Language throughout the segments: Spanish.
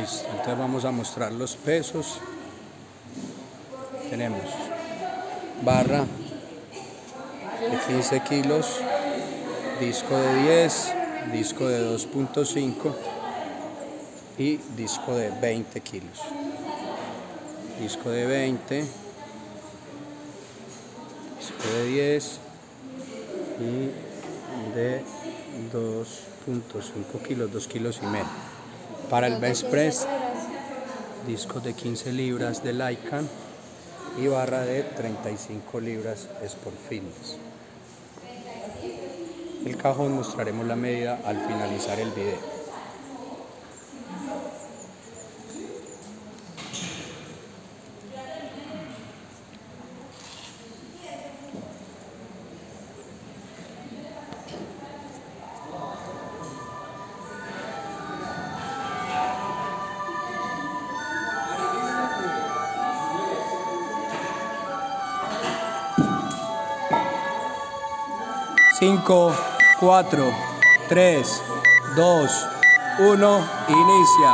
Entonces vamos a mostrar los pesos. Tenemos barra de 15 kilos, disco de 10, disco de 2.5 y disco de 20 kilos. Disco de 20, disco de 10 y de 2.5 kilos, 2 kilos y medio. Para el bench press, disco de 15 libras de Lycan y barra de 35 libras Sport Fitness. El cajón mostraremos la medida al finalizar el video. Cinco, cuatro, tres, dos, uno, inicia.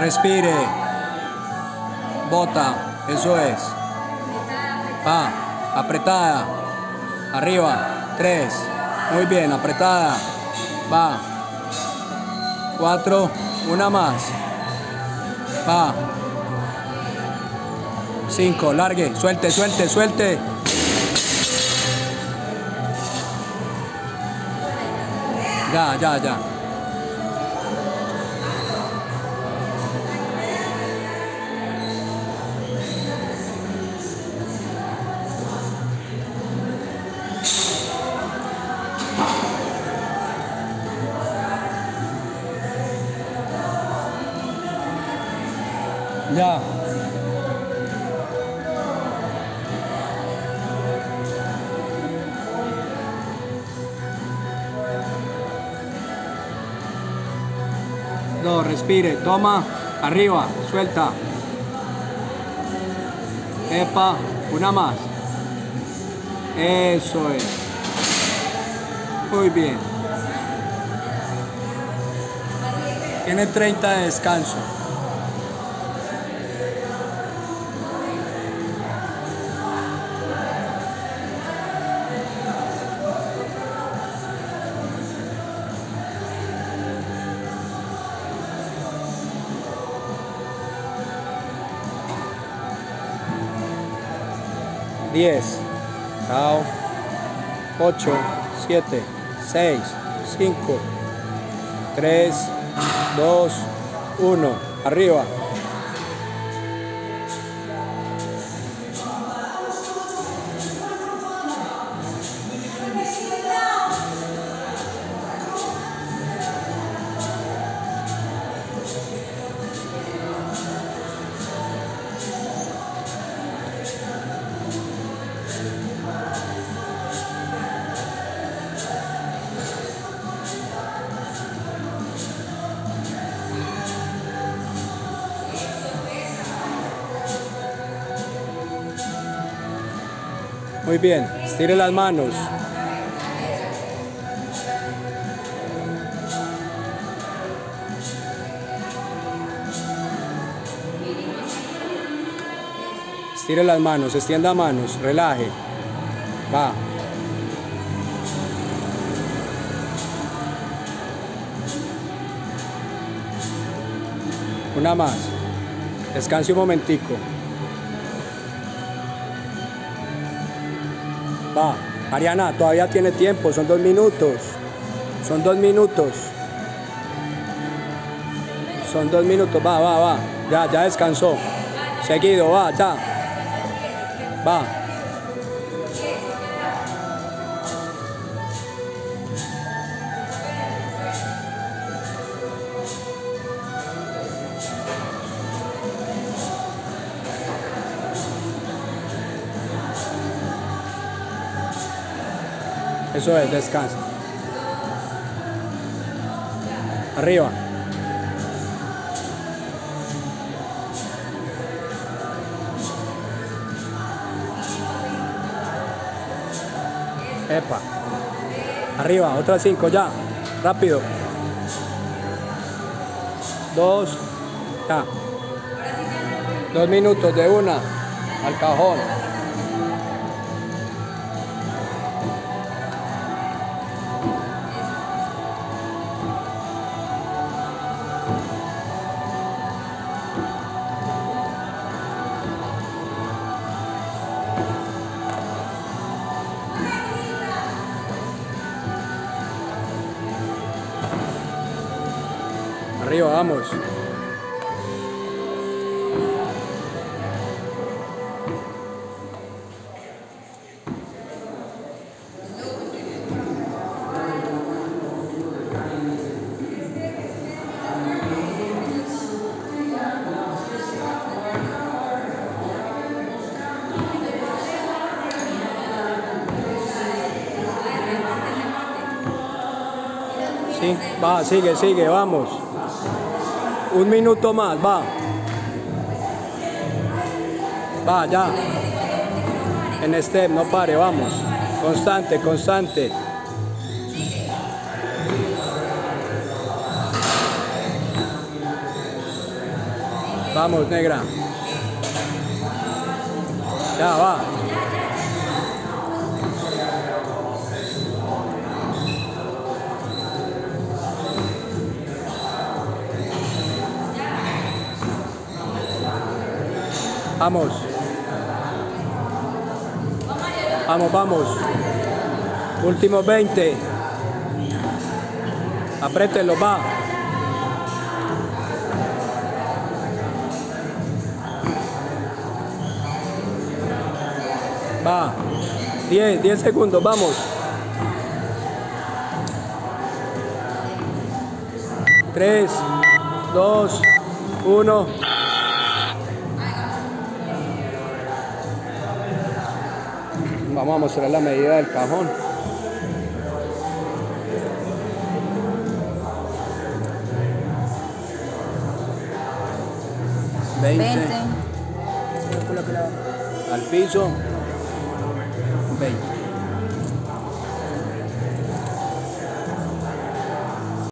Respire. Bota. Eso es. Va. Apretada. Arriba. Tres. Muy bien. Apretada. Va. Cuatro. Una más. Va. Cinco. Largue. Suelte, suelte, suelte. Ya, ya, ya. Ya. No, respire, toma, arriba, suelta. Epa, una más. Eso es. Muy bien. Tiene 30 de descanso. Diez, chao, ocho, siete, seis, cinco, tres, dos, uno, arriba. Muy bien, estire las manos. Estire las manos, extienda manos, relaje. Va. Una más. Descanse un momentico. Va, Ariana, todavía tiene tiempo, son dos minutos. Son dos minutos. Son dos minutos, va, va, va. Ya, ya descansó. Seguido, va, ya. Va. Eso es, descansa. Arriba. Epa. Arriba, otra cinco ya. Rápido. Dos. Ya. Dos minutos de una. Al cajón. Vamos. Sí, va, sigue, sigue, vamos. Un minuto más, va. Va, ya. En step, no pare, vamos. Constante, constante. Vamos, negra. Ya, va. Vamos. Vamos, vamos. Últimos 20. Apriételo, va. Va. 10, 10 segundos, vamos. 3, 2, 1. Vamos a mostrar la medida del cajón. Veinte. 20. Al piso. 20.